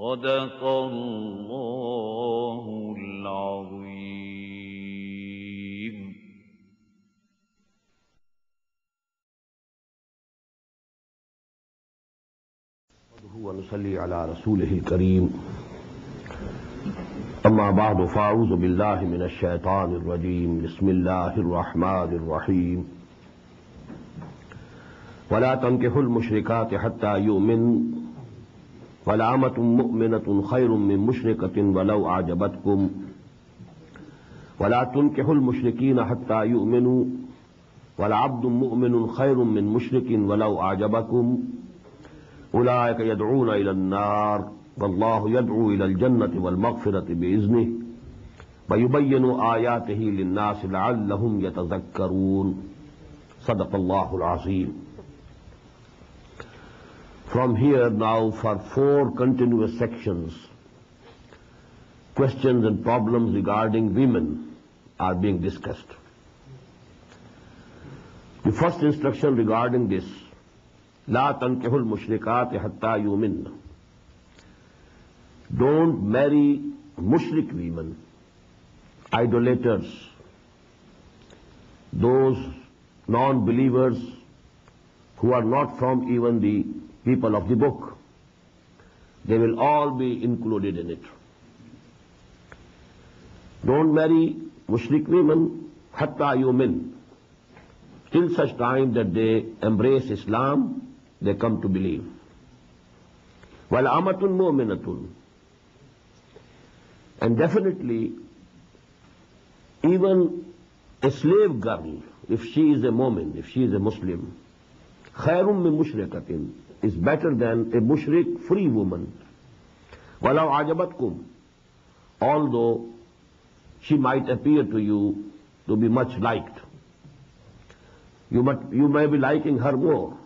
صدق الله العظيم ونصلي على رسوله الكريم أما بعد فأعوذ بالله من الشيطان الرجيم بسم الله الرحمن الرحيم ولا تنكحوا المشركات حتى يؤمنوا فلامت مؤمنت خیر من مشرقت ولو آجبتکم ولا تنکح المشرقین حتی یؤمنو ولعبد مؤمن خیر من مشرق ولو آجبکم اولئیک یدعون الى النار واللہ یدعو الى الجنة والمغفرت بیزنه ویبین آیاته للناس لعلهم یتذکرون صدق اللہ العظیم From here now for four continuous sections, questions and problems regarding women are being discussed. The first instruction regarding this لا تنكحوا المشركات حتى يؤمن Don't marry mushrik women, idolaters, those non-believers who are not from even the people of the book. They will all be included in it. Don't marry mushrik women hatta yumin. Till such time that they embrace Islam, they come to believe. While amatun mu'minatun. And definitely, even a slave girl, if she is a Mormon, if she is a Muslim, khairun min mushrikatin, is better than a mushrik free woman. Walau ajabatkum. Although she might appear to you to be much liked. You, might, you may be liking her more.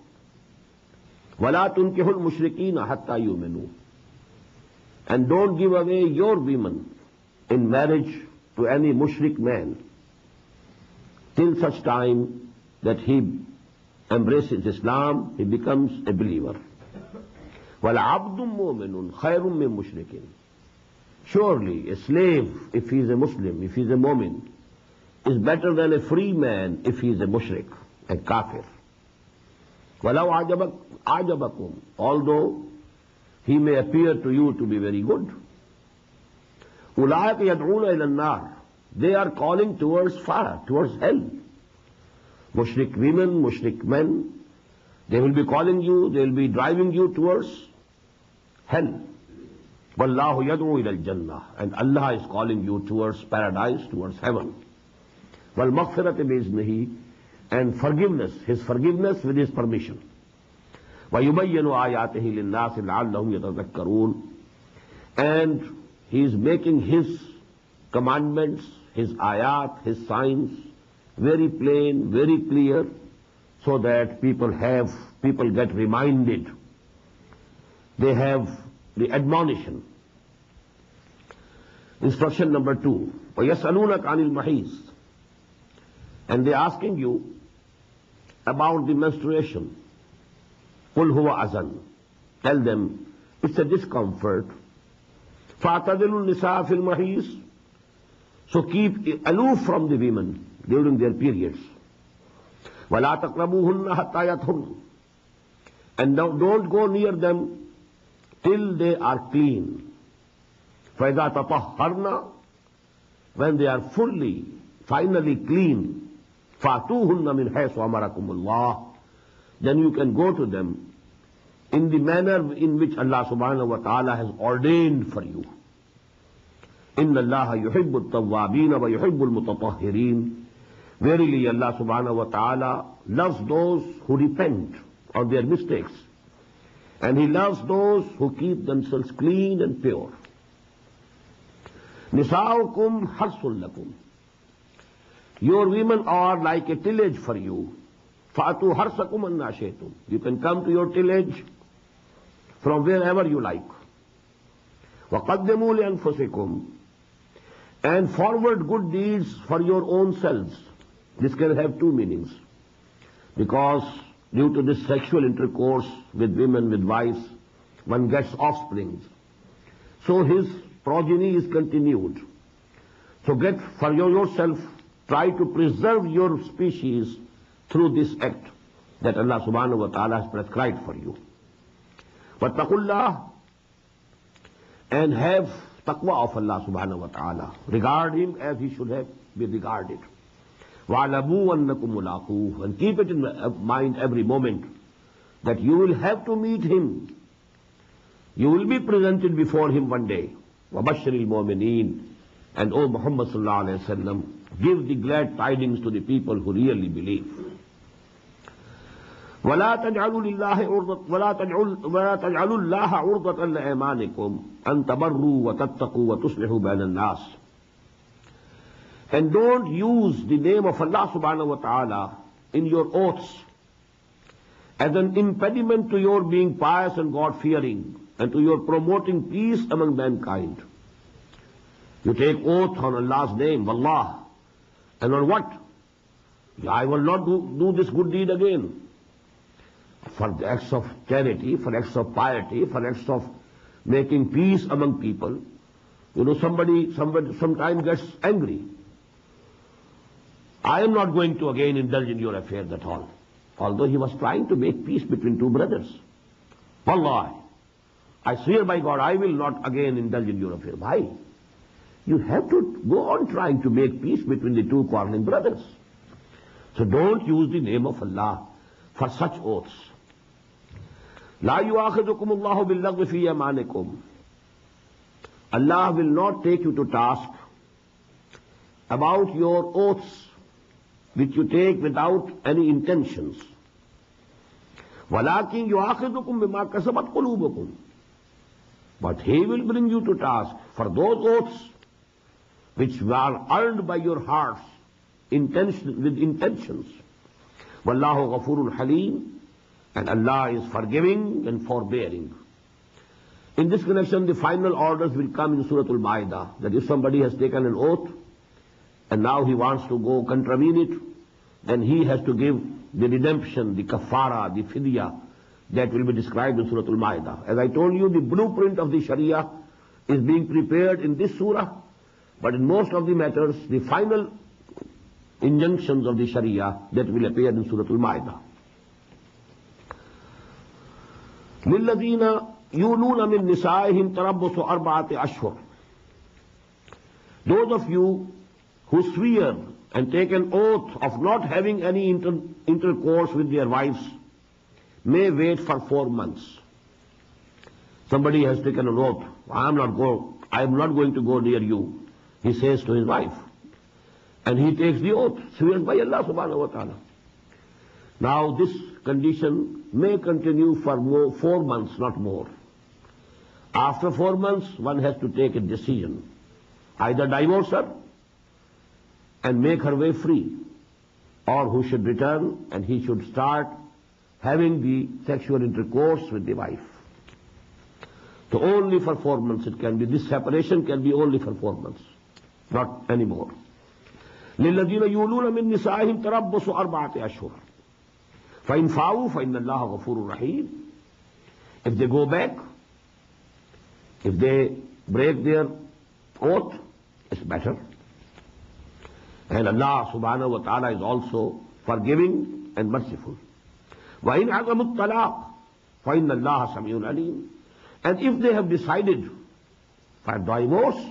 وَلَا تُنْكِحُ الْمُشْرِكِينَ حَتَّى يُؤْمِنُوا And don't give away your women in marriage to any mushrik man till such time that he embraces Islam, he becomes a believer. وَالْعَبْدٌ مُؤْمِنٌ خَيْرٌ مِّن مُشْرِكٍ Surely a slave, if he is a Muslim, if he is a mu'min, is better than a free man if he is a mushrik, a kafir. وَلَوْ عَجَبَكْ عَجَبَكُمْ Although he may appear to you to be very good. أُولَٰئِكَ يَدْعُونَ إِلَى النَّارِ They are calling towards fire, towards hell. مشرق women مشرق men they will be calling you they will be driving you towards hell Allah یدو الجنہ and Allah is calling you towards paradise towards heaven will مغفرت بیز نہیں and forgiveness his forgiveness with his permission و یوبین آیات ہی للناس لعلہم یتذکرون and he is making his commandments his آیات his signs very plain, very clear, so that people have, people get reminded. They have the admonition. Instruction number two. وَيَسْأَلُونَكَ عَنِ الْمَحِيزِ And they're asking you about the menstruation. قُلْ هُوَ أَذَنٌ Tell them, it's a discomfort. فَاعْتَدِلُوا النِّسَاءَ فِي الْمَحِيزِ So keep aloof from the women during their periods ولا تقربو ہن ہتایا تھن and don't go near them till they are clean فیضا تپا ہرنا when they are fully finally clean فاتو ہن من ہے سو ہمارا کم اللہ then you can go to them in the manner in which اللہ سبحان و تعالی ہیز آرڈینڈ فار یو ان اللہ یحب التوابین و یحب المتطہرین Verily Allah subhanahu wa ta'ala loves those who repent of their mistakes And he loves those who keep themselves clean and pure. Nisaukum harsul lakum. Your women are like a tillage for you. Fatu harsakum annashetum. You can come to your tillage from wherever you like. وَقَدِّمُوا لِأَنفُسِكُمْ And forward good deeds for your own selves. This can have two meanings. Because due to this sexual intercourse with women, with wives, one gets offspring. So his progeny is continued. So get for yourself, try to preserve your species through this act that Allah subhanahu wa ta'ala has prescribed for you. But taqullah and have taqwa of Allah subhanahu wa ta'ala. Regard him as he should have been regarded. وَعَلَمُوا أَنَّكُمْ مُلَاقُوهُ And keep it in mind every moment that you will have to meet him. You will be presented before him one day. وَبَشِّرِ الْمُؤْمِنِينَ And O Muhammad sallallahu alayhi wa sallam, give the glad tidings to the people who really believe. ولا تجعلوا لله عرضة ولا تجعل ولا تجعلوا الله عرضة لأيمانكم أن تبروا وتتقوا وتصلحوا بين الناس And don't use the name of Allah subhanahu wa ta'ala in your oaths as an impediment to your being pious and God-fearing and to your promoting peace among mankind. You take oath on Allah's name, Allah, And on what? I will not do, do this good deed again. For the acts of charity, for acts of piety, for acts of making peace among people. You know, somebody, somebody sometimes gets angry I am not going to again indulge in your affairs at all. Although he was trying to make peace between two brothers. Allah, I swear by God, I will not again indulge in your affair. Why? You have to go on trying to make peace between the two quarreling brothers. So don't use the name of Allah for such oaths. لا يؤاخذكم الله باللغو في يمانكم Allah will not take you to task about your oaths which you take without any intentions. ولكن يؤاخذكم بما كسبت قلوبكم But he will bring you to task for those oaths which were earned by your hearts intention, with intentions. Wallahu ghafurun halim and Allah is forgiving and forbearing. In this connection, the final orders will come in Surah Al-Ma'idah, that if somebody has taken an oath and now he wants to go contravene it, then he has to give the redemption, the kafara, the fidya, that will be described in Surah Al-Ma'idah. As I told you, the blueprint of the Sharia is being prepared in this surah, but in most of the matters, the final injunctions of the Sharia that will appear in Surah Al-Ma'idah. للذين يولون من نسائهم تربص أربعة أشهر Those of you who swear and take an oath of not having any inter- intercourse with their wives may wait for four months. Somebody has taken an oath, I am not go, I am not going to go near you, he says to his wife. And he takes the oath, sworn by Allah subhanahu wa ta'ala. Now this condition may continue for more, four months, not more. After four months, one has to take a decision. Either divorce her and make her way free, or who should return and he should start having the sexual intercourse with the wife. So only for four months it can be. This separation can be only for four months, not anymore. للذين يولون من نسائهم تربص أربعة أشهر فإن فاؤوا فإن الله غفور رحيم If they go back, if they break their oath, it's better. And اللہ سبحانہ و تعالیٰ is also forgiving and merciful و این ہیز ام طلاق فائن اللہ سمی العلیم and if they have decided five divorce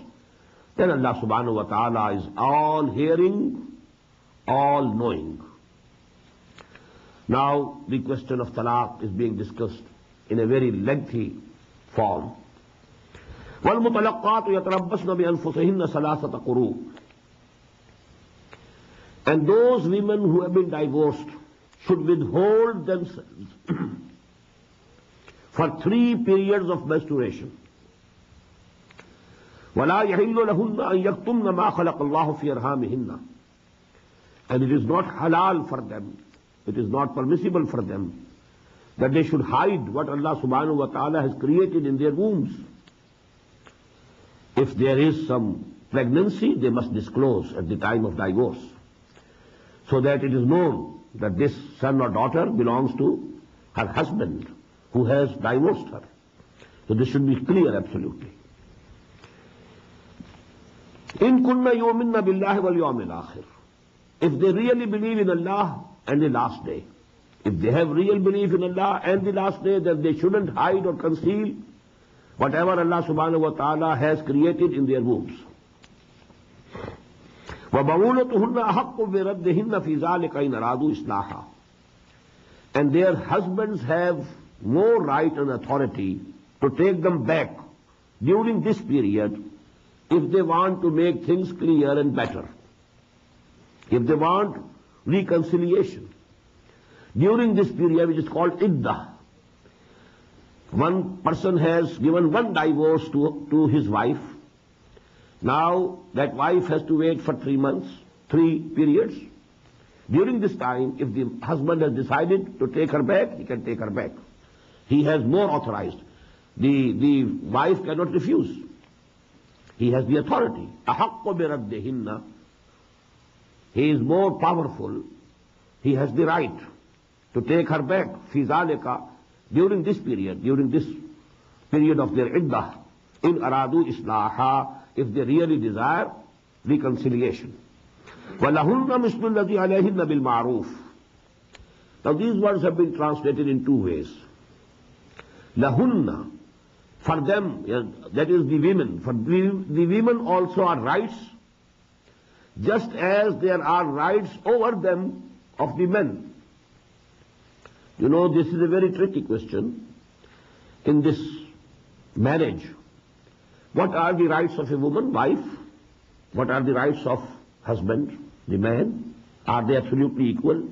then اللہ سبحانہ و تعالیٰ is all hearing all knowing now the question of طلاق is being discussed in a very lengthy form والمطلقات يتربصن بأنفسهن ثلاثة قروء And those women who have been divorced should withhold themselves for three periods of menstruation. وَلَا يَحِلُّ لَهُنَّ أَن يَكْتُمْنَ مَا خَلَقَ اللَّهُ فِي أَرْحَامِهِنَّ And it is not halal for them, it is not permissible for them, that they should hide what Allah subhanahu wa ta'ala has created in their wombs. If there is some pregnancy, they must disclose at the time of divorce, so that it is known that this son or daughter belongs to her husband who has divorced her. So this should be clear absolutely. In kunna yuminna billahi wal yawmil akhir. If they really believe in Allah and the last day, if they have real belief in Allah and the last day, then they shouldn't hide or conceal whatever Allah subhanahu wa ta'ala has created in their wombs. بول تو ہن حق کو بے رد ہند فیضا لکھائی کا ناراض اسلحا and their husband have more right and authority to take them back during this period if they want to make things clear and better if they want reconciliation during this period which is called ادا one person has given one divorce to his wife Now that wife has to wait for three months, three periods. During this time, if the husband has decided to take her back, he can take her back. He has more authorized. The, the wife cannot refuse. He has the authority. He is more powerful. He has the right to take her back. Fizalika during this period, during this period of their iddah, in aradu islaha if they really desire reconciliation. وَلَهُنَّ مِثْلُ الَّذِي عَلَيْهِنَّ بِالْمَعْرُوفِ Now these words have been translated in two ways. Lahunna, for them, that is the women, for the, the women also are rights, just as there are rights over them of the men. You know, this is a very tricky question in this marriage. what are the rights of a woman, wife? What are the rights of husband, the man? Are they absolutely equal?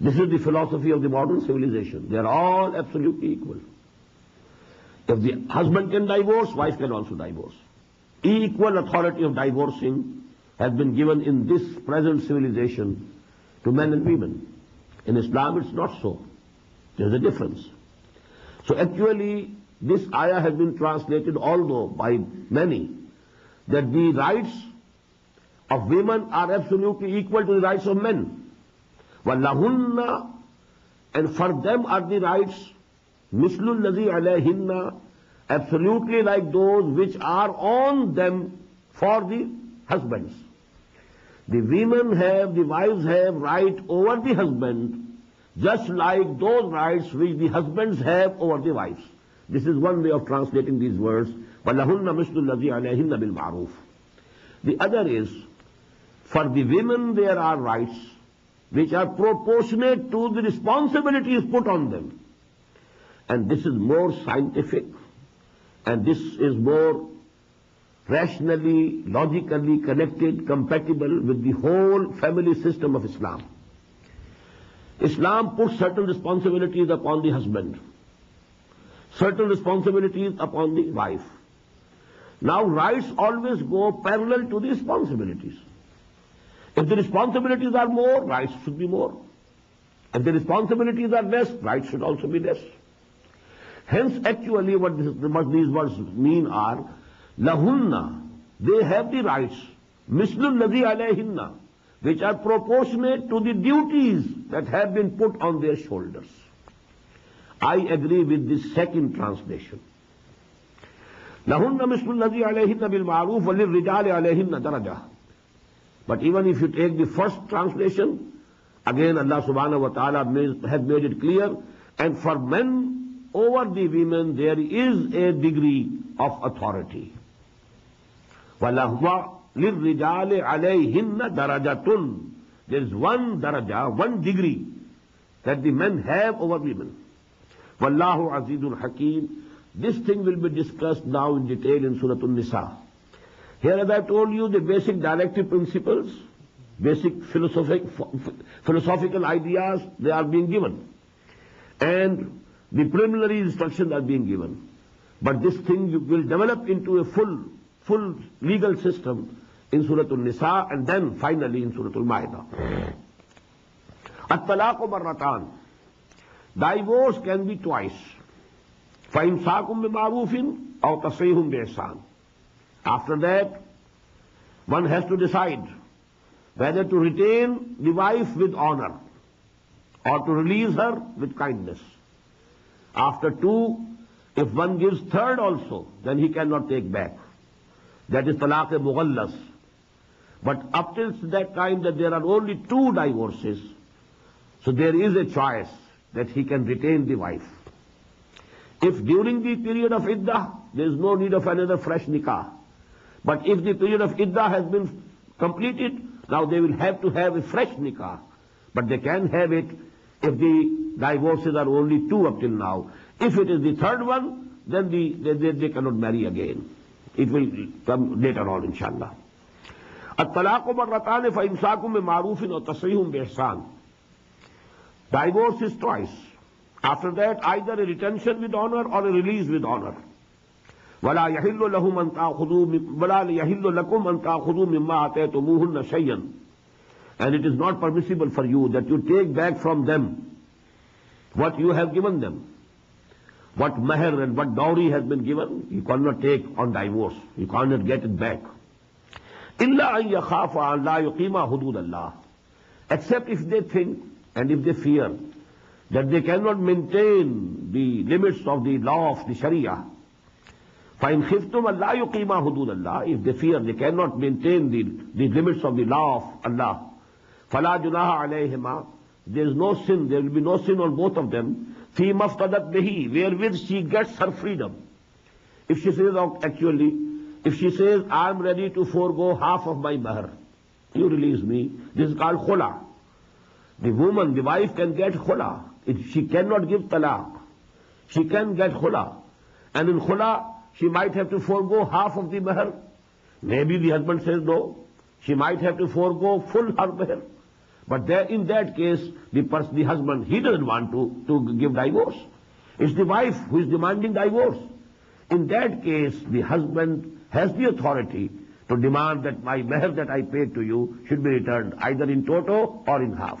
This is the philosophy of the modern civilization. They are all absolutely equal. If the husband can divorce, wife can also divorce. Equal authority of divorcing has been given in this present civilization to men and women. In Islam, it's not so. There's a difference. So actually, this ayah has been translated although by many that the rights of women are absolutely equal to the rights of men. وَلَهُنَّ And for them are the rights mislul ladhi alayhinna absolutely like those which are on them for the husbands. The women have, the wives have right over the husband, just like those rights which the husbands have over the wives. This is one way of translating these words. The other is, for the women there are rights which are proportionate to the responsibilities put on them. And this is more scientific, and this is more rationally, logically connected, compatible with the whole family system of Islam. Islam puts certain responsibilities upon the husband certain responsibilities upon the wife. Now rights always go parallel to the responsibilities. If the responsibilities are more, rights should be more. If the responsibilities are less, rights should also be less. Hence, actually, what these words mean are, lahunna, they have the rights, mislul ladhi alayhinna, which are proportionate to the duties that have been put on their shoulders. I with this second translation نہ مسم النزی علیہ معروف ولی الوف رجالا دراجہ but even if you take the first translation again Allah سبحانہ و has made it clear and for men over the women there is a degree of authority دراجا درجہ one degree that the men have over women Wallahu Azizul Hakim. This thing will be discussed now in detail in Surah An-Nisa. Here I I told you the basic directive principles, basic philosophic, philosophical ideas, they are being given. And the preliminary instructions are being given. But this thing will develop into a full, full legal system in Surah An-Nisa and then finally in Surah Al-Ma'idah. At-talaqu marratan. Divorce can be twice fine ساکم میں معروف ان اور تفریح ہوں بے احسان after that one has to decide whether to retain the wife with honour or to release her with kindness after two if one gives third also then he can not take back that is طلاق اے Mughals but up till that time that there are only two divorces so there is a choice that he can retain the wife. If during the period of iddah, there is no need of another fresh nikah. But if the period of iddah has been completed, now they will have to have a fresh nikah. But they can have it if the divorces are only two up till now. If it is the third one, then the, they, they, they cannot marry again. It will come later on, inshallah. الطلاق مرتان فإمساك بمعروف وتصريح بإحسان Divorce is twice. After that, either a retention with honor or a release with honor. ولا يحل لهم أن تأخذوا ولا يحل لكم أن تأخذوا مما آتيتموهن شيئا and it is not permissible for you that you take back from them what you have given them. What mahr and what dowry has been given, you cannot take on divorce. You cannot get it back. إِلَّا أَن يَخَافَ أَن لَا يُقِيمَ حُدُودَ اللَّهِ Except if they think and if they fear that they cannot maintain the limits of the law of the Sharia. فَإِنْ خِفْتُمْ أَن لَا يُقِيمَ حُدُودَ اللَّهِ If they fear they cannot maintain the, the limits of the law of Allah. فَلَا جُنَاهَ عَلَيْهِمَا There is no sin, there will be no sin on both of them. فِي مَفْتَدَتْ بِهِ Wherewith she gets her freedom. If she says, oh, actually, if she says, I am ready to forego half of my mahr, you release me, this is called khula. The woman, the wife can get khula. If she cannot give talaq. She can get khula. And in khula, she might have to forego half of the mahr. Maybe the husband says no. She might have to forego full her mahr. But there, in that case, the person, the husband, he doesn't want to, to give divorce. It's the wife who is demanding divorce. In that case, the husband has the authority to demand that my mahr that I paid to you should be returned either in total or in half.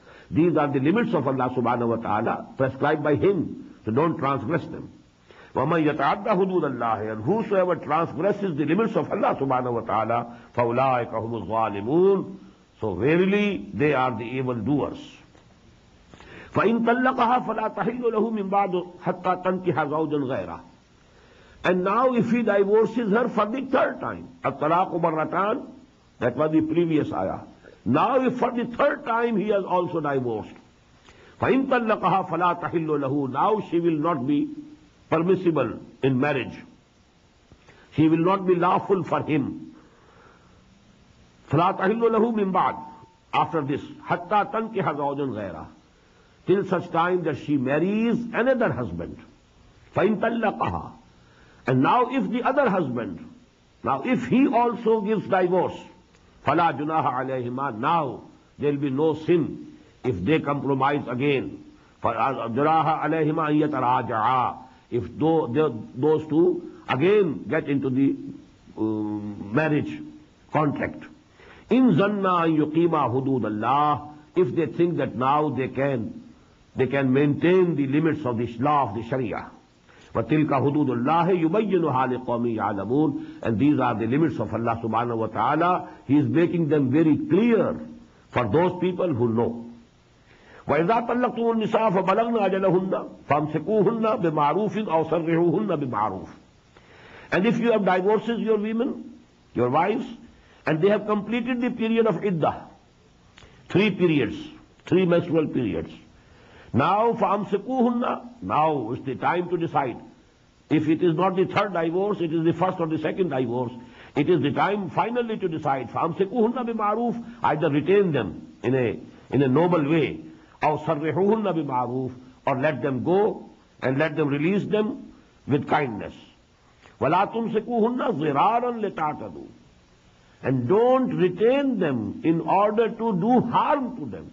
These are the limits of Allah سبحانہ و تعالیٰ prescribed by him so don't transgress them ومن يتعدى حدود الله and whosoever transgresses the limits of Allah subhanahu wa ta'ala فَأُولَٰئِكَ هُمُ الظَّالِمُونَ so verily they are the evil doers فَإِن تَلَّقَهَا فَلَا تَحِلُّ لَهُ مِن بَعْدُ حَتَّى تَنْكِحَ زَوْجًا غَيْرًا and now if he divorces her for the third time الطلاق مرتان that was the previous ayah now for the third time permissible in marriage. تل کہا فلا now she will not be تَحِلُّ in marriage بَعْد ول ناٹ بی تَنْكِحَ زَوْجًا for Till this time that till such time there she marries And other husband now the other husband now if also gives divorce, فلا جناح علیہما now be no sin if they compromise again جناح علیہما اگینا جہ again get دی انج contract انا یو یقیما حدود اللہ if they think that now they can they can maintain the limits of of the the law شریعہ تل کا حدود اللہ clear completed the period of ادا three periods three menstrual periods now فَأَمْسِكُوهُنَّ Now is the time to decide. If it is not the third divorce, it is the first or the second divorce. It is the time finally to decide. فَأَمْسِكُوهُنَّ بِمَعْرُوفٍ Either retain them in a, in a noble way. أَوْ صَرِّحُوهُنَّ بِمَعْرُوفٍ Or let them go and let them release them with kindness. وَلَا تُمْسِكُوهُنَّ ضِرَارًا لِتَعْتَدُوا And don't retain them in order to do harm to them.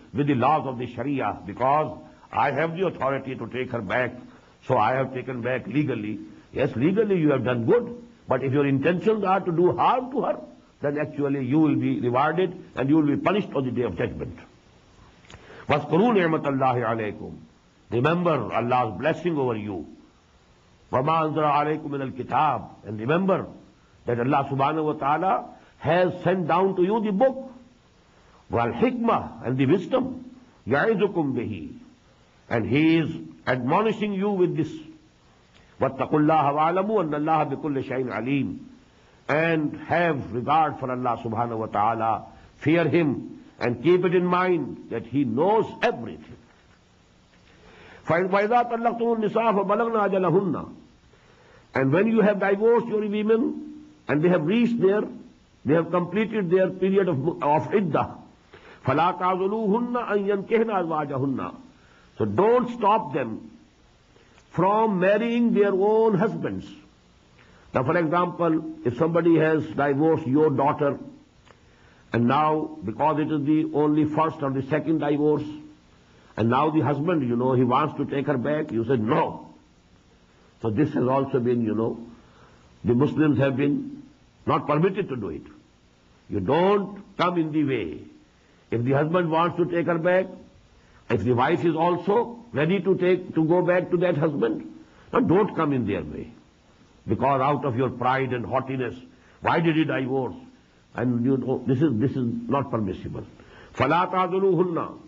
لاسریز آئی you اتارٹیڈیٹی اللہ سب تعالیٰ وَالْحِكْمَةِ And the wisdom. يَعِذُكُمْ بِهِ And He is admonishing you with this. وَاتَّقُوا اللَّهَ وَاعْلَمُوا أَنَّ اللَّهَ بِكُلِّ شَيْءٍ عَلِيمٌ And have regard for Allah subhanahu wa ta'ala. Fear Him and keep it in mind that He knows everything. وَإِذَا طَلَّقْتُمُ النِّسَاءَ فَبَلَغْنَ أَجَلَهُنَّ And when you have divorced your women and they have reached their, they have completed their period of, of iddah, فلاطاضلو ہننا N کہنا الواجا ہننا so don't stop them from marrying their own husbands the for example if somebody has divorce your daughter and now because it is the only first or the second divorce and now the husband you know he wants to take her back you says no so this has also been you know the Muslims have been not permitted to do it you don't come in the way If the husband wants to take her back, if the wife is also ready to take, to go back to that husband, now don't come in their way. Because out of your pride and haughtiness, why did he divorce? And you know, this is, this is not permissible. فَلَا تَعْذُلُوهُنَّ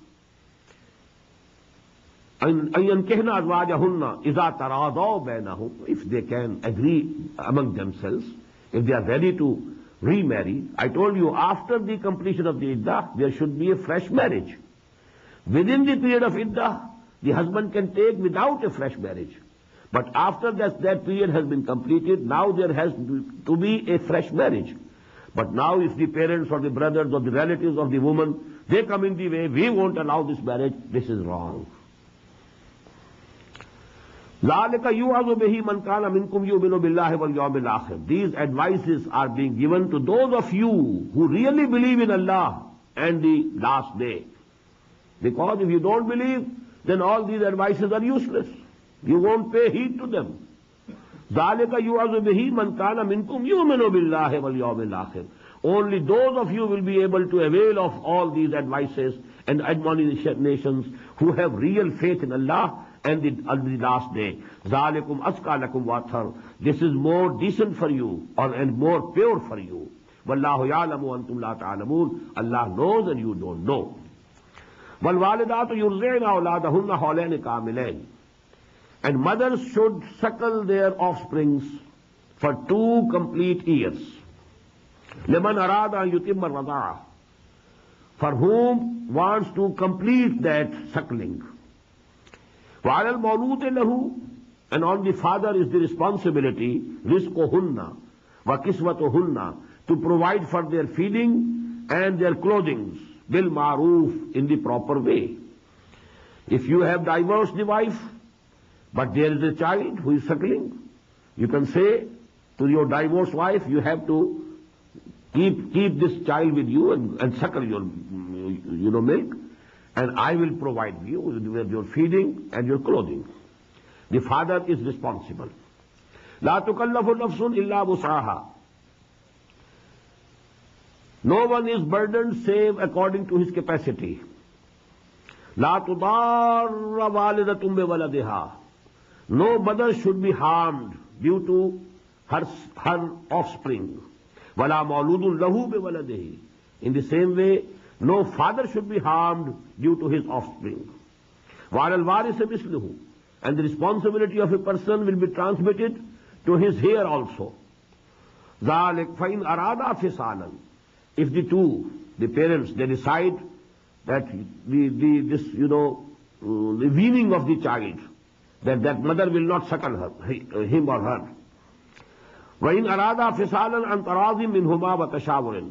أن ينكحن أزواجهن إذا تراضوا بينهم if they can agree among themselves if they are ready to remarry. I told you, after the completion of the iddah, there should be a fresh marriage. Within the period of iddah, the husband can take without a fresh marriage. But after that period has been completed, now there has to be a fresh marriage. But now if the parents or the brothers or the relatives of the woman, they come in the way, we won't allow this marriage, this is wrong. لال کا یو آز و بہی منکان ام income you بلو بلا ہے یوم آخر these advices are being given to those of you who really believe in Allah and the last day because if you don't believe then all these advices are useless you won't pay heed to them لال کا یو آز و بہی منکان ام income you منو بلا ہے یوم آخر only those of you will be able to avail of all these advices and admonitions who have real faith in Allah and the last day ذالکم ازکا لکم واتھر this is more decent for you or and more pure for you واللہ یعلم وانتم لا تعلمون Allah knows and you don't know بل والدات یرضعن اولادہن حولین کاملین and mothers should suckle their offsprings for to complete years لمن اراد ان یتم الرضاعہ for whom wants to complete that suckling وعلى المولود له and on the father is the responsibility رزقهن وكسوتهن to provide for their feeding and their clothing بالمعروف in the proper way. If you have divorced the wife, but there is a child who is suckling, you can say to your divorced wife, you have to keep, keep this child with you and, and suckle your, you know, milk and I will provide you with your feeding and your clothing. The father is responsible. لا تكلف نفس إلا وسعها. No one is burdened save according to his capacity. Law تضار والدة بولدها. No mother should be harmed due to her, her offspring. Wala mauludun lahu bi In the same way, no father should be harmed due to his offspring. Wala al-waris misluhu. And the responsibility of a person will be transmitted to his heir also. ذَلِكَ فَإِنْ أَرَادَ فِصَالًا If the two, the parents, they decide that the, the, this, you know, uh, the weaning of the child, that that mother will not suckle her, him or her. وَإِنْ أَرَادَ فِصَالًا أَنْ تَرَاضٍ مِّنْهُمَا وَتَشَاوُرٍ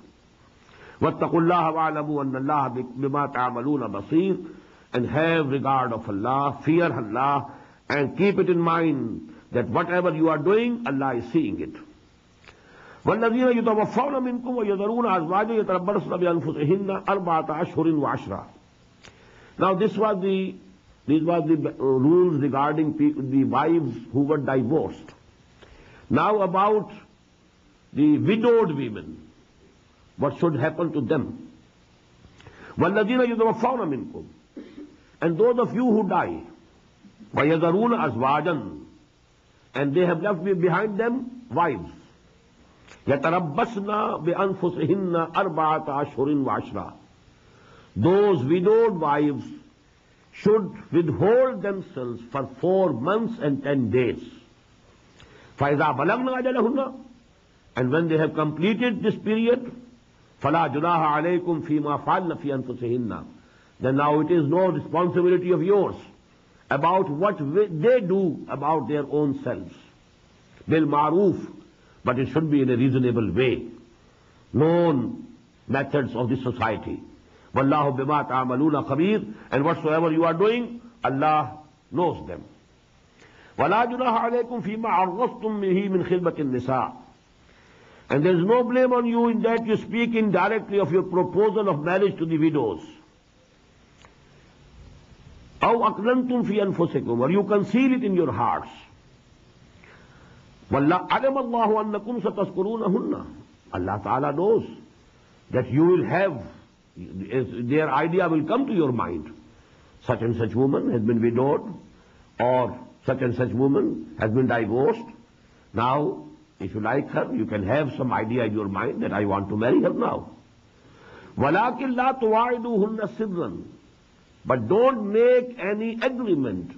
وتق اللہ علم اللہ بما تعملون بصیر and have regard of Allah fear Allah and keep it in mind that whatever you are doing Allah is seeing it ولدین یو تو وفاؤن ام انکم و یدرون آزواج یو تربرس نبی انفسہن اربعات آشورن و عشرہ now this was the this was the rules regarding the wives who were divorced now about the widowed women what should happen to them? وَالَّذِينَ يُتَوَفَّوْنَ مِنْكُمْ And those of you who die, وَيَذَرُونَ أَزْوَاجًا And they have left behind them wives. يَتَرَبَّصْنَ بِأَنفُسِهِنَّ أَرْبَعَةَ أَشْهُرٍ وَعَشْرًا Those widowed wives should withhold themselves for four months and ten days. فَإِذَا بَلَغْنَا أَجَلَهُنَّ And when they have completed this period, فلا جناح عليكم فيما فعلن في أنفسهن then now it is no responsibility of yours about what they do about their own selves بالمعروف but it should be in a reasonable way known methods of this society والله بما تعملون خبير and whatsoever you are doing Allah knows them ولا جناح عليكم فيما عرضتم به من خدمة النساء And there is no blame on you in that you speak indirectly of your proposal of marriage to the widows. أو أقننتم في أنفسكم or you conceal it in your hearts. والله علم الله أنكم ستذكرونهن Allah Ta'ala knows that you will have their idea will come to your mind. Such and such woman has been widowed, or such and such woman has been divorced. Now, if you like her, you can have some idea in your mind that I want to marry her now. وَلَكِنْ لَا تُوَاعِدُهُنَّ سِرًّا But don't make any agreement,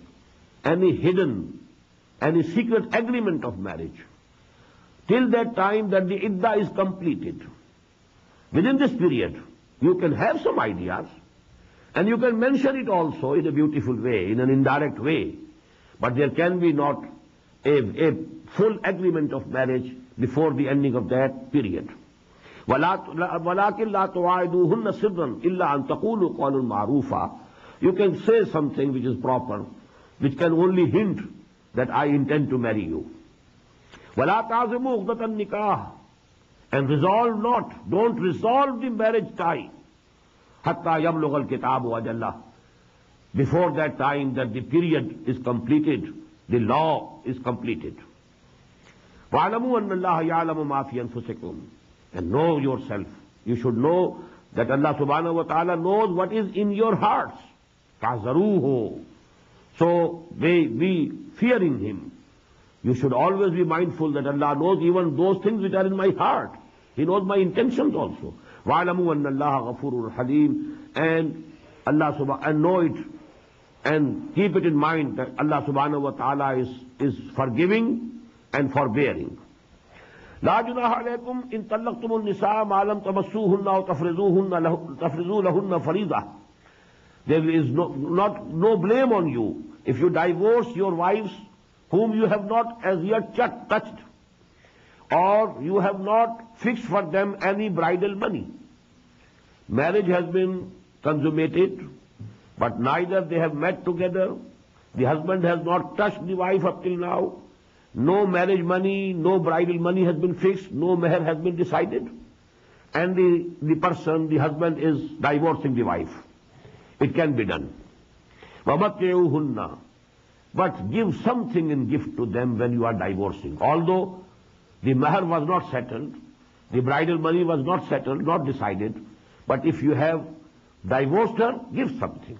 any hidden, any secret agreement of marriage, till that time that the idda is completed. Within this period, you can have some ideas, and you can mention it also in a beautiful way, in an indirect way. But there can be not a, a full agreement of marriage before the ending of that period. ولكن لا تواعدوهن سرا إلا أن تقولوا قول معروفا You can say something which is proper, which can only hint that I intend to marry you. ولا تعزموا عقدة النكاح and resolve not, don't resolve the marriage tie. Hatta yablughal kitabu ajallah. Before that time that the period is completed, the law is completed complete know yourself you should that اللہ سب knows what is hearts کا ضرور ہو so we fearful that Allah knows even those in my heart he knows my intention غفور الحلیم and اللہ سب know it and keep it in mind اللہ سبحانہ و تعالی is for giving and for bearing علیکم ان تلق تم لاجنا عالم تمس ہندا فریدا there is not no blame on you if you divorce your wife whom you have not as you chit touched or you have not fix for them any bridal money marriage has been consummated But neither they have met together. The husband has not touched the wife up till now. No marriage money, no bridal money has been fixed, no meher has been decided. And the, the person, the husband is divorcing the wife. It can be done. But give something in gift to them when you are divorcing. Although the mahar was not settled, the bridal money was not settled, not decided, but if you have divorced her, give something.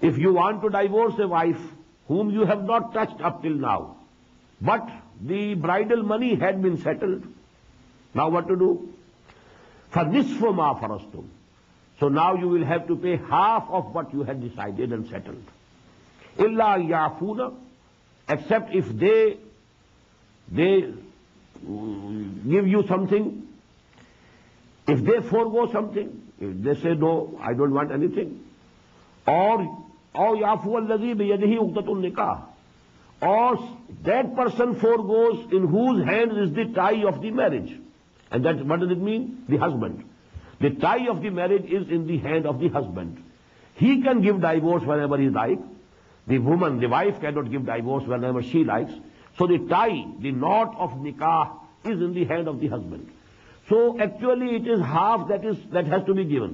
If you want to divorce a wife whom you have not touched up till now. But the bridal money had been settled. Now what to do? فَنِصْفُ مَا فَرَسْتُمْ So now you will have to pay half of what you had decided and settled. إِلَّا يَعْفُونَ Except if they, they give you something, if they forego something, if they say, no, I don't want anything, or او یافو الزی بے یدہی اقدت النکاح or that person for goes in whose hand is the tie of the marriage and that what does it mean the husband the tie of the marriage is in the hand of the husband he can give divorce whenever he like the woman the wife can not give divorce whenever she likes so the tie the knot of nikah is in the hand of the husband so actually it is half that is that has to be given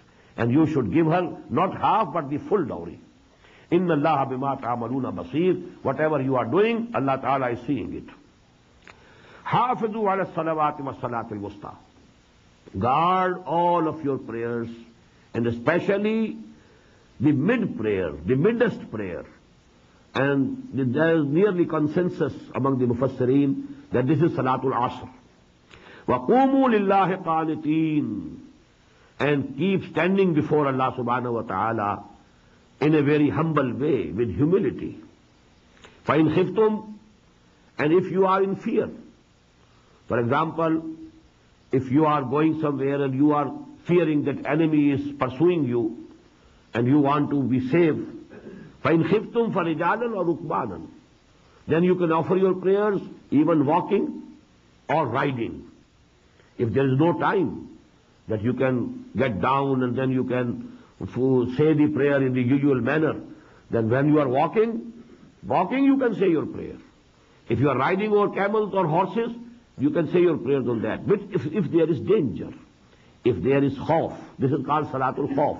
And you should give her not half but the full dowry. Inna Allah bima ta'amaluna basir. Whatever you are doing, Allah Ta'ala is seeing it. Hafizu ala salawati wa salatil wusta. Guard all of your prayers and especially the mid prayer, the midest prayer. And there is nearly consensus among the mufassirin that this is Salatul Asr. وَقُومُوا لِلَّهِ قَانِتِينَ and keep standing before Allah subhanahu wa ta'ala in a very humble way, with humility. فَإِنْ خِفْتُمْ And if you are in fear, for example, if you are going somewhere and you are fearing that enemy is pursuing you and you want to be safe, فَإِنْ خِفْتُمْ فَرِجَالًا وَرُكْبَانًا Then you can offer your prayers even walking or riding. If there is no time, that you can get down and then you can say the prayer in the usual manner. Then when you are walking, walking you can say your prayer. If you are riding over camels or horses, you can say your prayers on that. But if, if there is danger, if there is khawf, this is called salatul khawf.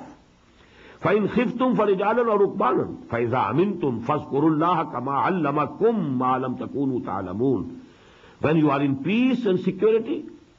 فإن خفتم فرجالا وركبانا فإذا أمنتم فاذكروا الله كما علمكم ما لم تكونوا تعلمون When you are in peace and security,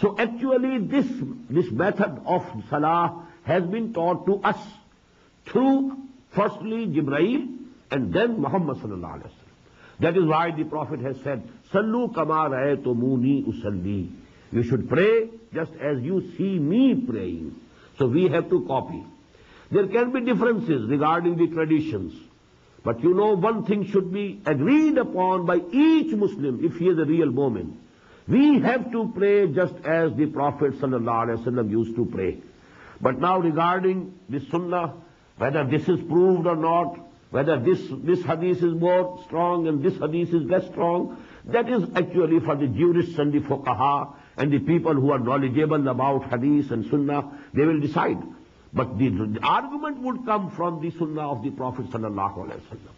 so actually this this method of سلاح has been taught to us through firstly جبراہیم and then محمد صلی اللہ علیہ وسلم that is why the prophet said سلو کما رہے تو مونی یو شوڈ پرز you see me pro to copy there can be difference regarding the traditions but you know one thing should be agreed upon by each Muslim if you is a real women We have to pray just as the Prophet ﷺ used to pray. But now regarding the Sunnah, whether this is proved or not, whether this, this hadith is more strong and this hadith is less strong, that is actually for the jurists and the fuqaha and the people who are knowledgeable about hadith and sunnah, they will decide. But the, the argument would come from the sunnah of the Prophet sallallahu alaihi wasallam.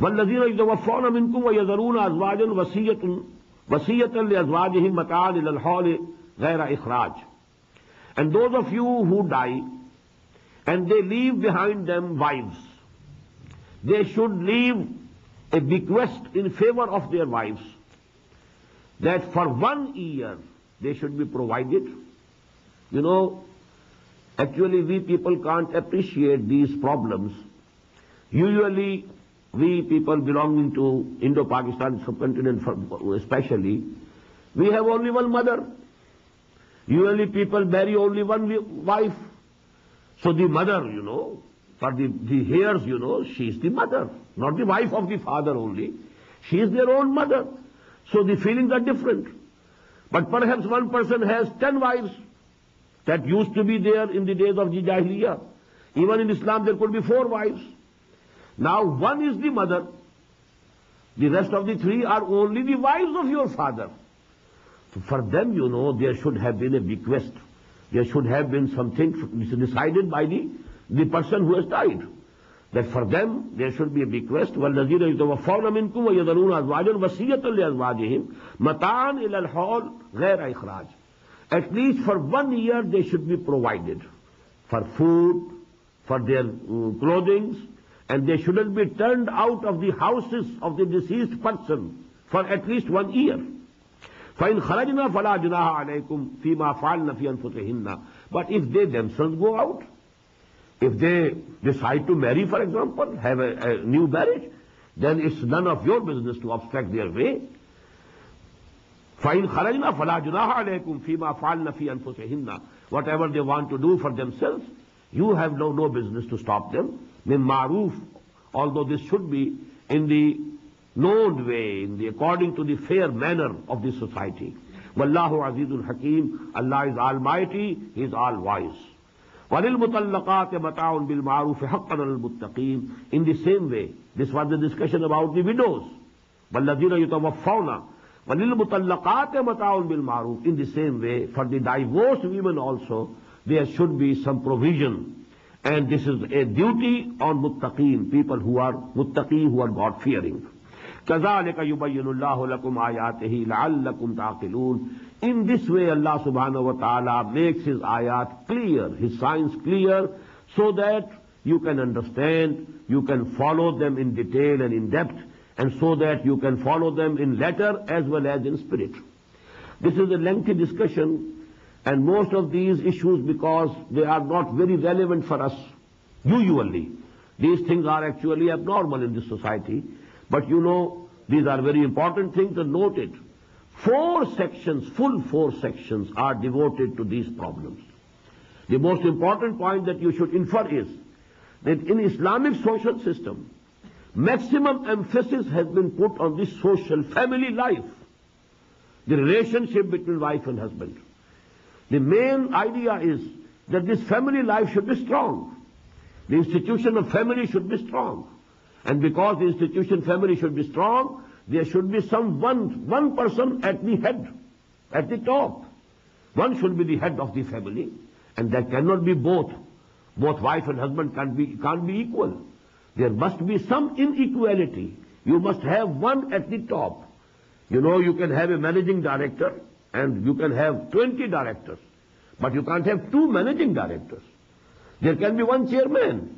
والذين يتوفون منكم ويذرون أزواجا وصية وصية لأزواجهم متاعا إلى الحول غير إخراج. And those of you who die and they leave behind them wives, they should leave a bequest in favor of their wives that for one year they should be provided. You know, actually we people can't appreciate these problems. Usually we people belonging to Indo-Pakistan subcontinent especially, we have only one mother. Usually people marry only one wife. So the mother, you know, for the, the heirs, you know, she is the mother, not the wife of the father only. She is their own mother. So the feelings are different. But perhaps one person has ten wives that used to be there in the days of the Even in Islam there could be four wives. نا one is the mother the rest of the three are only the wife of your father for them you know they should have been a request they should have being decided by دیسنسٹیر وسیع متان غیر اخراج at least for one year they should be provided for food for clothing, and they shouldn't be turned out of the houses of the deceased person for at least one year. فَإِنْ خَرَجْنَا فَلَا جُنَاهَ عَلَيْكُمْ فِي مَا فَعَلْنَ فِي أَنفُسِهِنَّ But if they themselves go out, if they decide to marry, for example, have a, a new marriage, then it's none of your business to obstruct their way. فَإِنْ خَرَجْنَا فَلَا جُنَاهَ عَلَيْكُمْ فِي مَا فَعَلْنَ فِي أَنفُسِهِنَّ Whatever they want to do for themselves, you have no, no business to stop them. میں معروف although this should be in the known way in the according to the fair manner of the society و اللہ عزیز الحکیم اللہ is all mighty is all wise ولیل متعلقات متا ان بل معروف حق المتقیم in the same way this was the discussion about the widows بلدین یو تو فونا ولیل متعلقات متا ان بل معروف in the same way for the divorce women also there should be some provision And this is a duty on muttaqeen, people who are muttaqi, who are God-fearing. كَذَلِكَ يُبَيِّنُ اللَّهُ لَكُمْ آيَاتِهِ لَعَلَّكُمْ تَعْقِلُونَ In this way Allah subhanahu wa ta'ala makes His ayat clear, His signs clear, so that you can understand, you can follow them in detail and in depth, and so that you can follow them in letter as well as in spirit. This is a lengthy discussion, and most of these issues, because they are not very relevant for us, usually, these things are actually abnormal in this society. But you know, these are very important things and note it. Four sections, full four sections, are devoted to these problems. The most important point that you should infer is that in Islamic social system, maximum emphasis has been put on this social family life, the relationship between wife and husband. The main idea is that this family life should be strong. The institution of family should be strong. And because the institution family should be strong, there should be some one, one person at the head, at the top. One should be the head of the family, and there cannot be both. Both wife and husband can't be, can't be equal. There must be some inequality. You must have one at the top. You know, you can have a managing director and you can have 20 directors, but you can't have two managing directors. There can be one chairman,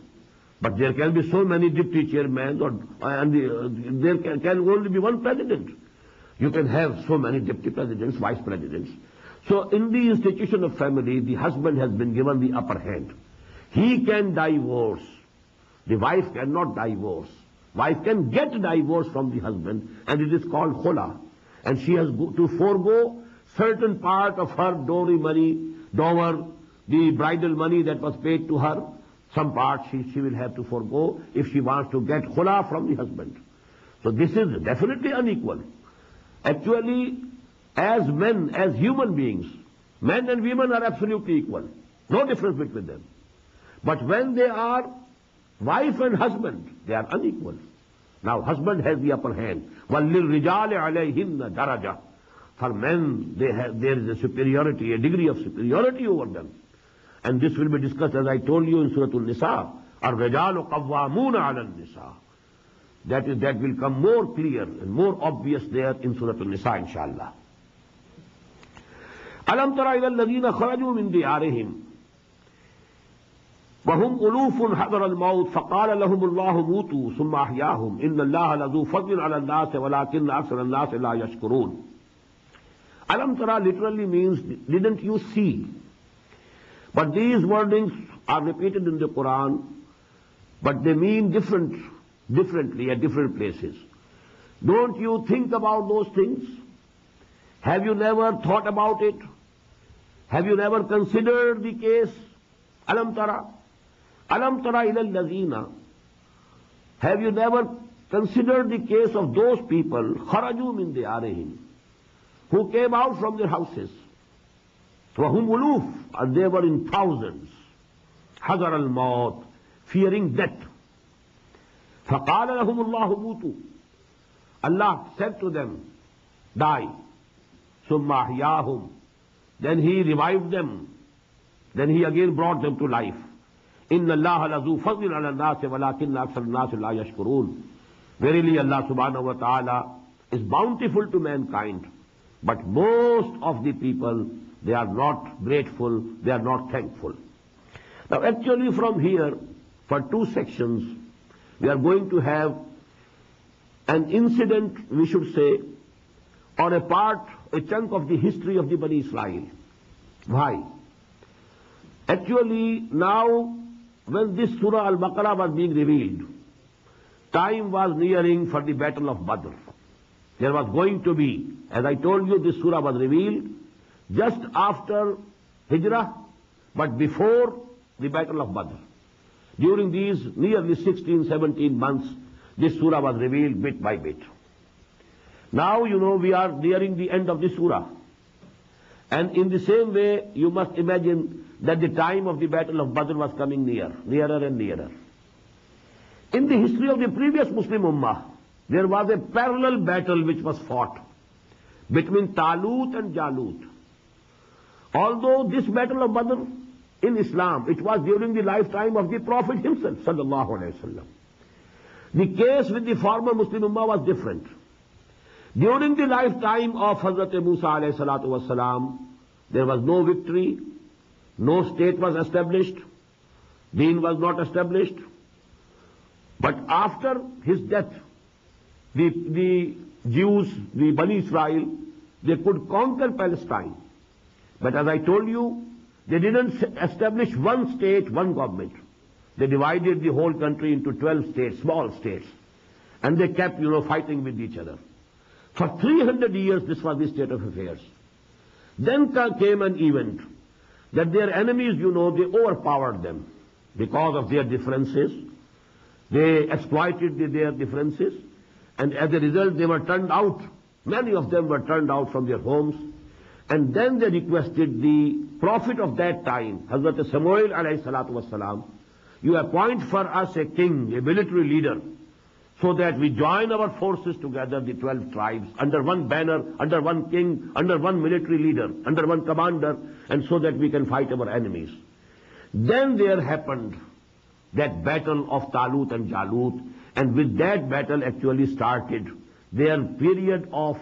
but there can be so many deputy chairmen, or, uh, and the, uh, there can, can only be one president. You can have so many deputy presidents, vice presidents. So in the institution of family, the husband has been given the upper hand. He can divorce. The wife cannot divorce. Wife can get divorce from the husband, and it is called khola. And she has to forego certain part of her dowry money, dower, the bridal money that was paid to her, some part she, she will have to forego if she wants to get khula from the husband. So this is definitely unequal. Actually, as men, as human beings, men and women are absolutely equal. No difference between them. But when they are wife and husband, they are unequal. Now husband has the upper hand. وَلِلْرِجَالِ عَلَيْهِنَّ دَرَجَةً For men, they have, there is a superiority, a degree of superiority over them. And this will be discussed as I told you in Surah Al-Nisa. ar-rijal الرجال 'ala على nisa that is that will come more clear and more obvious there in Surah Al-Nisa inshallah ألم تر إلى الذين kharaju min diyarihim وهم ألوف حذر الموت فقال لهم الله موتوا ثم أحياهم إن الله لذو فضل على الناس ولكن أكثر الناس لا يشكرون Alam tara literally means, didn't you see? But these wordings are repeated in the Quran, but they mean different, differently at different places. Don't you think about those things? Have you never thought about it? Have you never considered the case? Alam tara. Alam tara ilal lazina. Have you never considered the case of those people? Kharaju min diyarihim. who came out from their houses. And they were in thousands. Fearing death. Allah said to to them, them. them Die. Then Then He He revived again brought life. Allah brought النَّاسِ لَا يَشْكُرُونَ Verily Allah subhanahu wa ta'ala is bountiful to mankind. But most of the people, they are not grateful, they are not thankful. Now actually from here, for two sections, we are going to have an incident, we should say, or a part, a chunk of the history of the Bani Israel. Why? Actually, now, when this Surah Al-Baqarah was being revealed, time was nearing for the Battle of Badr. There was going to be, as I told you, this surah was revealed just after Hijrah, but before the Battle of Badr. During these nearly 16, 17 months, this surah was revealed bit by bit. Now, you know, we are nearing the end of this surah. And in the same way, you must imagine that the time of the Battle of Badr was coming near, nearer and nearer. In the history of the previous Muslim Ummah, there was a parallel battle which was fought between Talut and Jalut although this battle of Badr in Islam it was during the lifetime of the prophet صلی اللہ علیہ وسلم دی the case former Muslim اما was different during the lifetime of حضرت موسا علیہ سلاۃ وسلام there was no victory no state was established then was not established but after his death the, the Jews, the Bani Israel, they could conquer Palestine. But as I told you, they didn't establish one state, one government. They divided the whole country into 12 states, small states. And they kept, you know, fighting with each other. For 300 years, this was the state of affairs. Then came an event that their enemies, you know, they overpowered them because of their differences. They exploited their differences. And as a result, they were turned out. Many of them were turned out from their homes. And then they requested the prophet of that time, Hazrat Samuel alayhi salatu wasalam, you appoint for us a king, a military leader, so that we join our forces together, the 12 tribes, under one banner, under one king, under one military leader, under one commander, and so that we can fight our enemies. Then there happened that battle of Talut and Jalut. And with that battle actually started their period of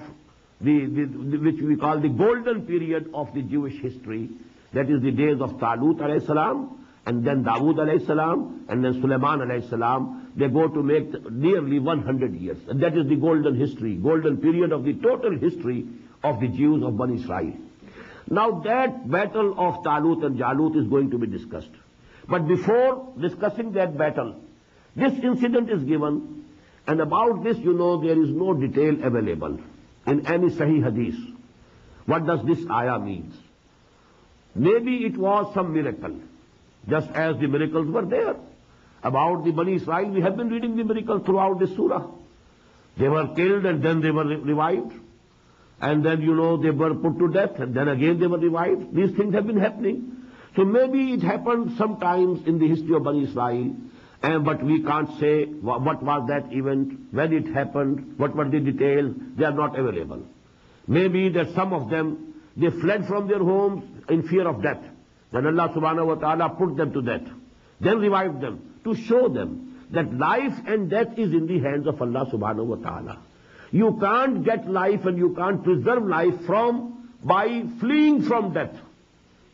the, the, the, which we call the golden period of the Jewish history. That is the days of Talut alayhi salam, and then Dawood alayhi salam, and then Sulaiman alayhi salam. They go to make nearly 100 years. And that is the golden history, golden period of the total history of the Jews of Bani Israel. Now that battle of Talut and Jalut is going to be discussed. But before discussing that battle, this incident is given, and about this you know there is no detail available in any Sahih Hadith. What does this ayah means? Maybe it was some miracle, just as the miracles were there. About the Bani Israel, we have been reading the miracles throughout the surah. They were killed and then they were revived. And then, you know, they were put to death and then again they were revived. These things have been happening. کہ may be it happen some times in the history of بنی Israel and but we can't say what was that event when it happen what what the detail they are not available may be that some of them they fled from their homes in fear of death then Allah سبحانہ و تعالیٰ put them to death then revive them to show them that life and death is in the hands of Allah سبحانہ و تعالیٰ you can't get life and you can't preserve life from by fleeing from death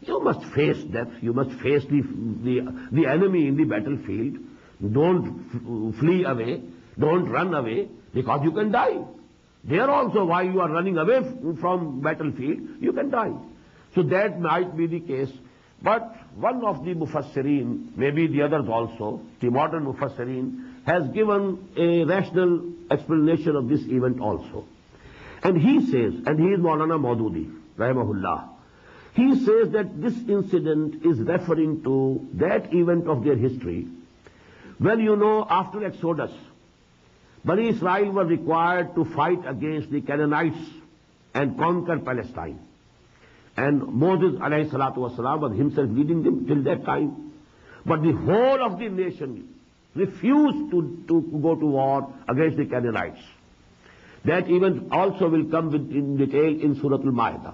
You must face death. You must face the, the, the enemy in the battlefield. Don't flee away. Don't run away because you can die. There also why you are running away from battlefield, you can die. So that might be the case. But one of the Mufassirin, maybe the others also, the modern Mufassirin, has given a rational explanation of this event also. And he says, and he is Maulana Maududi, Rahimahullah, he says that this incident is referring to that event of their history. Well, you know, after Exodus, Bani Israel were required to fight against the Canaanites and conquer Palestine. And Moses alayhi salatu was himself leading them till that time. But the whole of the nation refused to, to go to war against the Canaanites. That event also will come in detail in Surah Al-Ma'idah.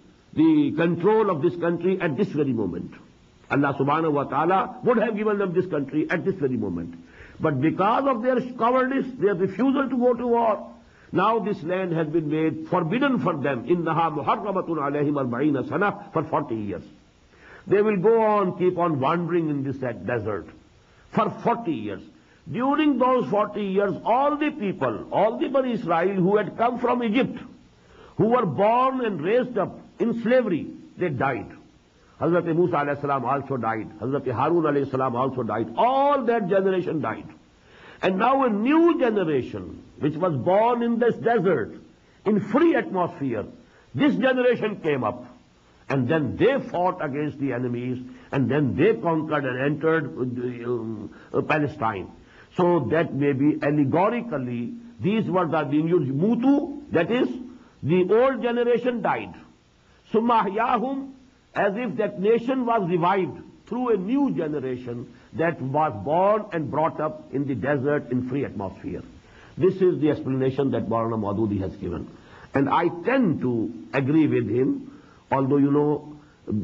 the control of this country at this very moment. Allah subhanahu wa ta'ala would have given them this country at this very moment. But because of their cowardice, their refusal to go to war, now this land has been made forbidden for them. Innaha muharramatun alayhim arba'ina sana for 40 years. They will go on, keep on wandering in this desert for 40 years. During those 40 years, all the people, all the Bani Israel who had come from Egypt, who were born and raised up in slavery, they died. Hazrat Musa alayhi also died. Hazrat Harun alayhi also died. All that generation died. And now a new generation, which was born in this desert, in free atmosphere, this generation came up. And then they fought against the enemies, and then they conquered and entered uh, uh, uh, Palestine. So that may be allegorically, these words are being used. Mutu, that is, the old generation died. Sumahyahum, as if that nation was revived through a new generation that was born and brought up in the desert in free atmosphere. This is the explanation that Barana Madhudi has given. And I tend to agree with him, although, you know,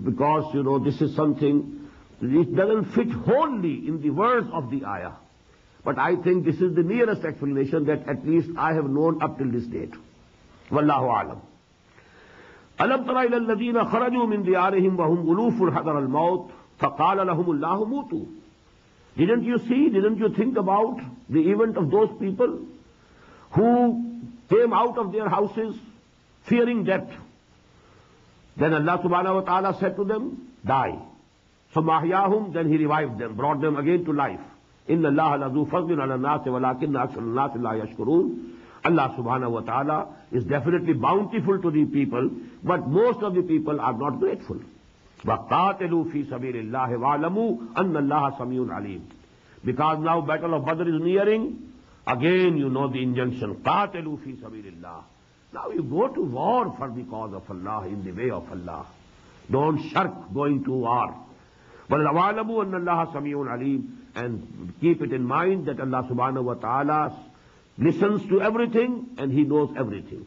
because, you know, this is something, it doesn't fit wholly in the words of the ayah. But I think this is the nearest explanation that at least I have known up till this date. Wallahu alam. الم ترى الى الذين خرجوا من ديارهم وهم الوف حذر الموت فقال لهم الله موتوا didn't you see didn't you think about the event of those people who came out of their houses fearing death then Allah subhanahu wa ta'ala said to them die so mahyahum then he revived them brought them again to life ان اللہ لذو فضل علی الناس ولكن اکثر الناس لا يشکرون اللہ سبحانہ و تعالیٰ is definitely bountiful to the people but most of the people are not grateful. وَقَاتِلُوا فِي سَبِيلِ اللَّهِ وَعْلَمُوا أَنَّ اللَّهَ سَمِيعٌ عَلِيمٌ Because now battle of Badr is nearing, again you know the injunction, قَاتِلُوا فِي سَبِيلِ اللَّهِ Now you go to war for the cause of Allah, in the way of Allah. Don't shirk going to war. وَعْلَمُوا أَنَّ اللَّهَ سَمِيعٌ عَلِيمٌ And keep it in mind that Allah subhanahu wa ta'ala listens to everything and He knows everything.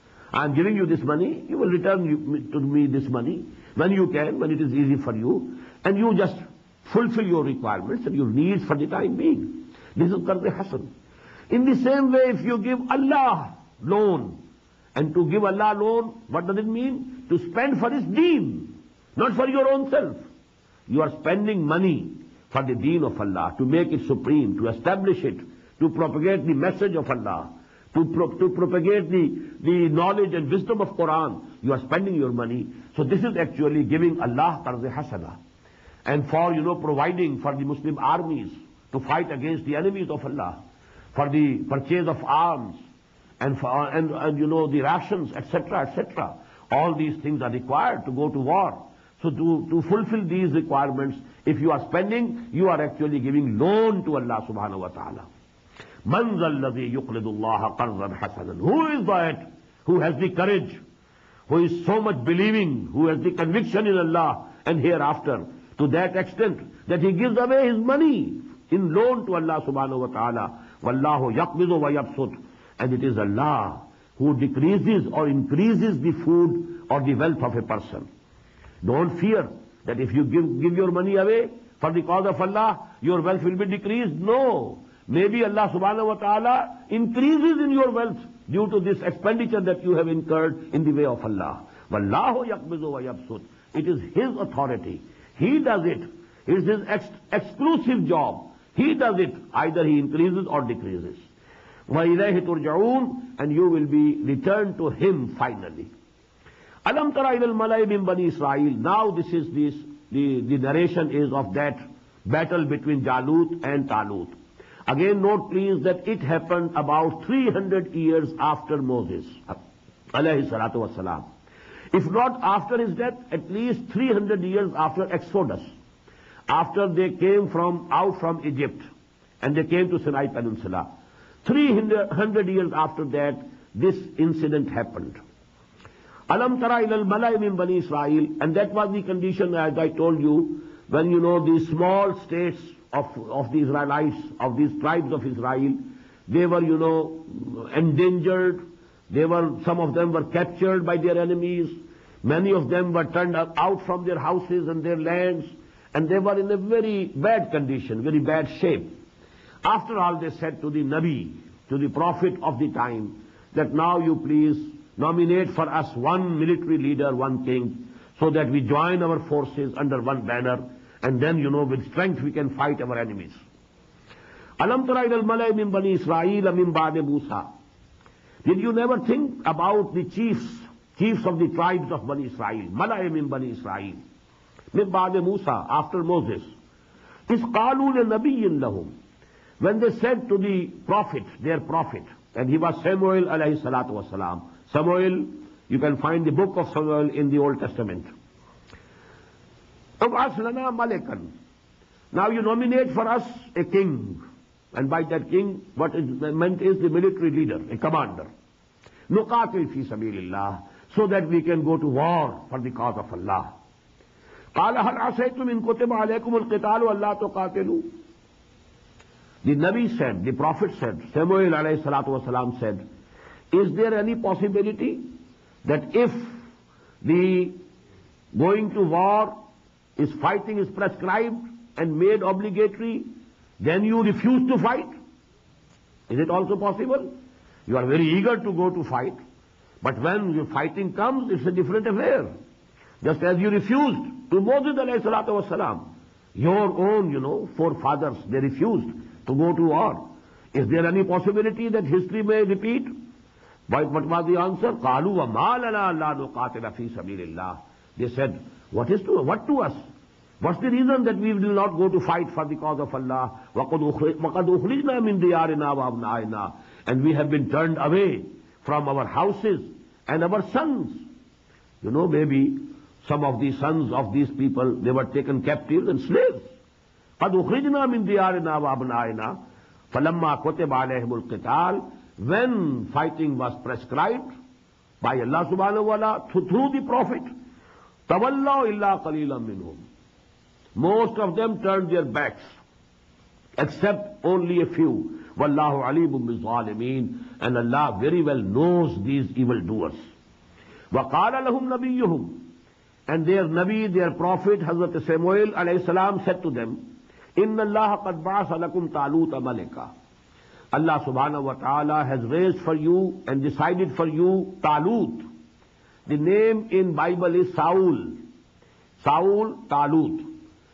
I'm giving you this money, you will return to me this money when you can, when it is easy for you, and you just fulfill your requirements and your needs for the time being. This is the Hasan. In the same way, if you give Allah loan, and to give Allah loan, what does it mean? To spend for His deen, not for your own self. You are spending money for the deen of Allah, to make it supreme, to establish it, to propagate the message of Allah. The knowledge of Quran you are spending you your money so this is actually giving Allah Hasan and فارڈنگ for the Muslim armies to fight against the aims of Allah for the purchase of arms you know the ration etcetera etcetera all these things are ریکوائرفل these requirements if you آرڈنگ you آرچلی سبحان و تعالیٰ increase the food اور مے be Allah سبحانہ و تعالیٰ increase in your wealth due to this expenditure that you have incurred in the way of Allah و اللہ یکبز و یکسد it is his authority he does it is his exclusive job he does it either he increase or decrease وہ ترجعون and you will be return to him finally الم ترا الملائی بن Bani Israel now this is this the narration is of that battle between Jalut and Talut Again, note please that it happened about 300 years after Moses, alayhi salatu wasalam. If not after his death, at least 300 years after Exodus, after they came from out from Egypt and they came to Sinai Peninsula. 300 years after that, this incident happened. Alam tara ilal min bani Israel, and that was the condition as I told you, when you know these small states of, of the Israelites, of these tribes of Israel. They were, you know, endangered. They were, some of them were captured by their enemies. Many of them were turned out from their houses and their lands. And they were in a very bad condition, very bad shape. After all, they said to the Nabi, to the Prophet of the time, that now you please nominate for us one military leader, one king, so that we join our forces under one banner and then, you know, with strength we can fight our enemies. Alam tara malay min bani Israel min ba'de Musa. Did you never think about the chiefs, chiefs of the tribes of Bani Israel? Malay min bani Israel. Min ba'de Musa, after Moses. Is qalu li nabiyyin lahum. When they said to the prophet, their prophet, and he was Samuel alayhi salatu wasalam. Samuel, you can find the book of Samuel in the Old Testament. نا you نامٹ Ford by دنگ what maintain commander prophet send سیمو سلاۃ وسلام said is there any possibility that if the going to war fighting is prescribe and made obligatory then you refuse to fight is it also possible you are very eager to go to fight but when you fighting just as you refuse to سلاۃ وسلام your own you know for refuse to go to are is there that history میں repeat what was the answer what's reason that we قَدْ not go to وَأَبْنَائِنَا away from over الْقِتَالِ you know was be some of people wa ta'ala through the Prophet, by اللہ قَلِيلًا والا most of them turned their backs except only a few والله عليم بالظالمين and Allah very well knows these evildoers وقال لهم نبيهم and their Nabi, their Prophet, Hazrat Samuel alayhi salam said to them, إن الله قد بعث لكم طالوت ملكا Allah subhanahu wa ta'ala has raised for you and decided for you Talut. The name in Bible is Saul. Saul, Talut.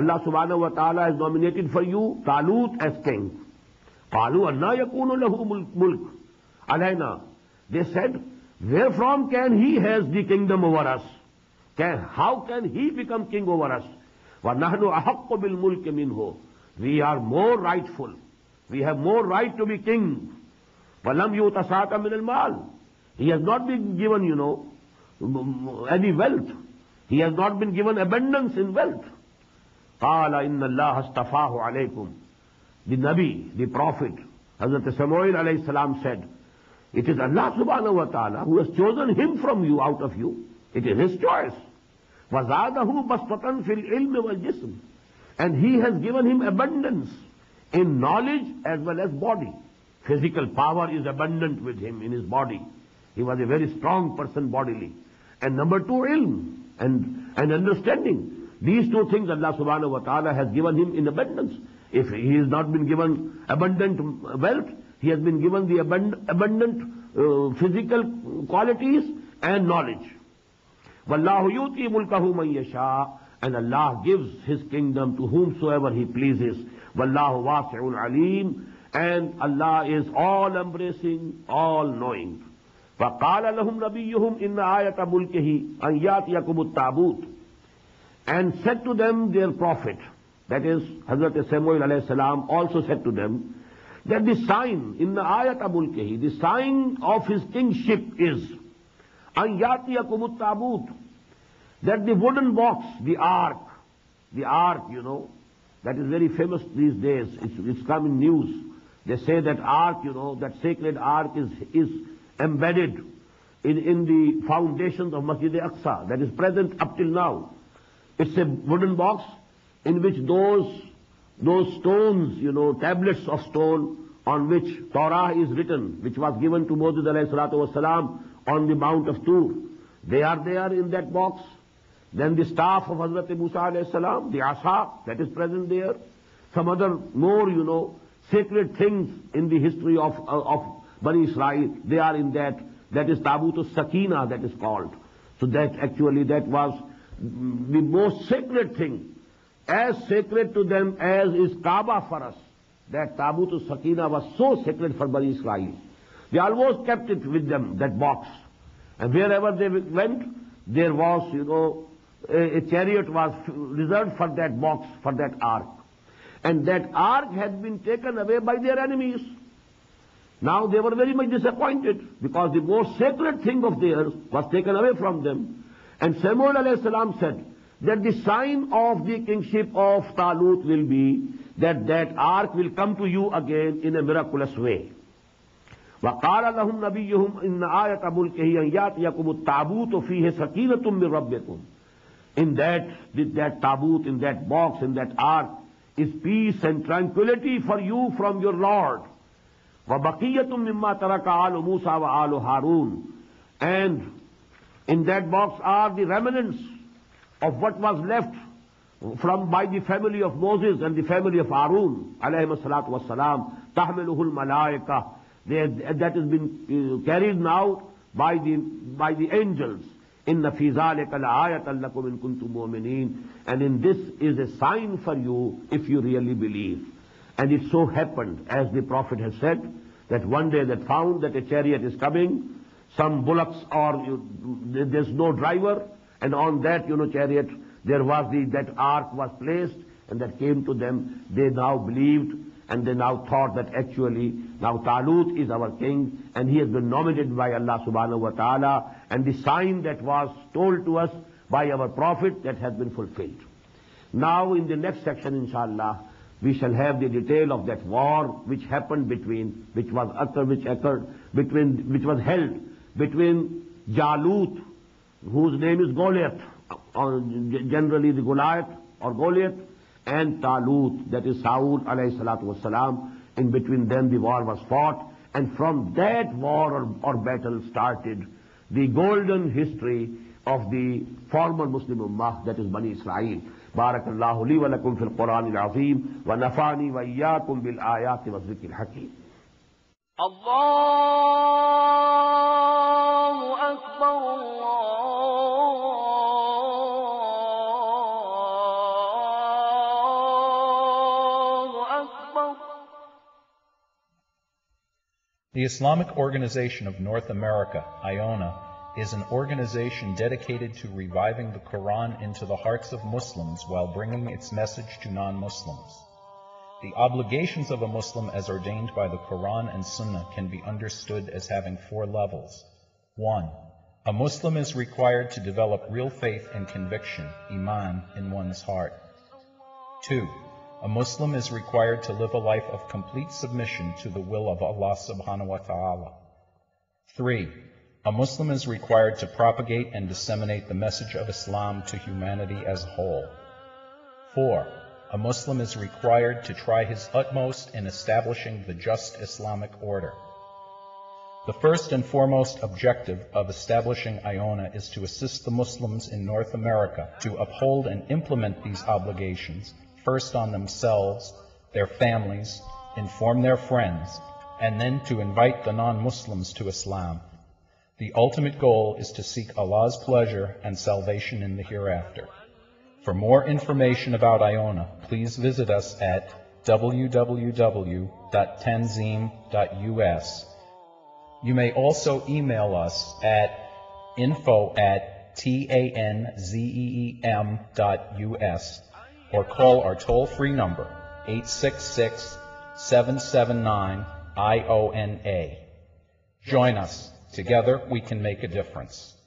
Allah سبحانہ و تعالیٰ is nominated for you Talut as king پالو اللہ یقون الحو ملک علینا they said where from can he has the kingdom over us can how can he become king over us و نہن و احق کو بل ملک کے mean who we are more rightful we have more right to be king ولم یو تسا کا من المال he has not be given you no any wealth he has not been given abundance in wealth قال ان اللہ استفاہ علیکم دی نبی دی پروفٹ حضرت سموئل علیہ السلام سیڈ اٹ از اللہ سبحانہ و تعالیٰ who has chosen him from you out of you it is his choice وزاد ہوں بس پتن فل علم و جسم and he has given him abundance in knowledge as well as body physical power is abundant with him in his body he was a very strong person bodily and number two علم and and understanding these two things Allah سبحانہ و تعالیٰ has given him in abundance if he is not been given abundant wealth he has been given the abundant physical qualities and knowledge و اللہ یوتی ملک ہوں میں یہ شاہ and Allah gives his kingdom to whomsoever he pleases و اللہ واسع العلیم and Allah is all embracing all knowing وقال لهم نبيهم ان ايه ملكه ان ياتيكم التابوت and said to them their prophet, that is Hazrat Samuel alayhi salam also said to them, that the sign in the ayat abul the sign of his kingship is Ayatiyakumut Tabut, that the wooden box, the ark, the ark, you know, that is very famous these days. It's, it's come in news. They say that ark, you know, that sacred ark is, is embedded in, in the foundations of Masjid Aqsa, that is present up till now. Wooden written which was the mount Tur they are are in box then staff of Hazrat علیہ السلام the is present there some other more you know secret things in of of Bani they are in is تابوت Sakina that is called so that actually was the most sacred thing, as sacred to them as is Kaaba for us. That Tabut al-Sakina was so sacred for Bani Israel. They always kept it with them, that box. And wherever they went, there was, you know, a, a chariot was reserved for that box, for that ark. And that ark had been taken away by their enemies. Now they were very much disappointed because the most sacred thing of theirs was taken away from them. And Samuel alayhi salam said that the sign of the kingship of Talut will be that that ark will come to you again in a miraculous way. وَقَالَ لَهُمْ نَبِيُّهُمْ إِنَّ آيَةَ مُلْكِهِ أَنْيَاتِ يَكُمُ التَّابُوتُ فِيهِ سَكِينَةٌ مِّن رَبِّكُمْ In that, that تابوت, in that box, in that ark is peace and tranquility for you from your Lord. وَبَقِيَّةٌ مِّمَّا تَرَكَ آلُ مُوسَى وَآلُ هَارُونَ And In that box are the remnants of what was left from by the family of Moses and the family of Arun, alayhi salatu wassalam, al-malaika. malaika. That has been uh, carried now by the, by the angels. In the fizalika la'ayatan lakum in kuntum mu'mineen. And in this is a sign for you if you really believe. And it so happened, as the Prophet has said, that one day they found that a chariot is coming, some bullets no driver and on that you know chariot to them they now believed and they now is our king head by Allah and the sign that was told to us by our prophet that has been fulfilled now in next section ان شاء اللہ we shall have the detail of that war between which was held Ummah, name is Bani or battle history former مسلم بارک اللہ علی ونفعني وإياكم و نفانی الحكيم الله أكبر الله أكبر The Islamic Organization of North America, IONA, is an organization dedicated to reviving the Quran into the hearts of Muslims while bringing its message to non-Muslims. The obligations of a Muslim as ordained by the Quran and Sunnah can be understood as having four levels. 1. A Muslim is required to develop real faith and conviction, iman, in one's heart. 2. A Muslim is required to live a life of complete submission to the will of Allah subhanahu wa ta'ala. 3. A Muslim is required to propagate and disseminate the message of Islam to humanity as a whole. 4 a Muslim is required to try his utmost in establishing the just Islamic order. The first and foremost objective of establishing IONA is to assist the Muslims in North America to uphold and implement these obligations, first on themselves, their families, inform their friends, and then to invite the non-Muslims to Islam. The ultimate goal is to seek Allah's pleasure and salvation in the hereafter. For more information about Iona, please visit us at www.tenzeme.us. You may also email us at info at t-a-n-z-e-e-m dot u-s or call our toll-free number 866-779-iona. Join us. Together we can make a difference.